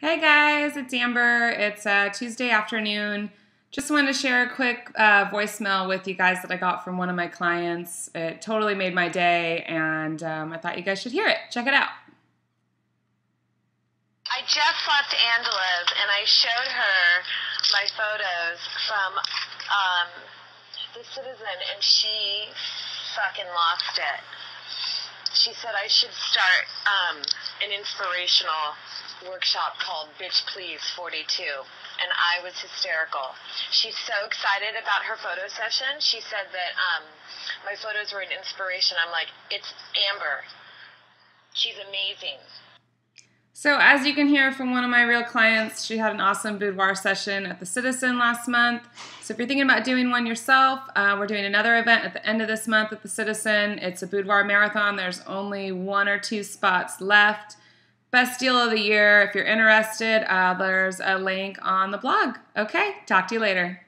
Hey guys, it's Amber. It's a Tuesday afternoon. Just wanted to share a quick uh, voicemail with you guys that I got from one of my clients. It totally made my day, and um, I thought you guys should hear it. Check it out. I just left Angela's and I showed her my photos from um, the Citizen, and she fucking lost it. She said I should start um, an inspirational workshop called Bitch Please 42. And I was hysterical. She's so excited about her photo session. She said that um, my photos were an inspiration. I'm like, it's Amber. She's amazing. So, as you can hear from one of my real clients, she had an awesome boudoir session at the Citizen last month. So, if you're thinking about doing one yourself, uh, we're doing another event at the end of this month at the Citizen. It's a boudoir marathon. There's only one or two spots left. Best deal of the year. If you're interested, uh, there's a link on the blog. Okay, talk to you later.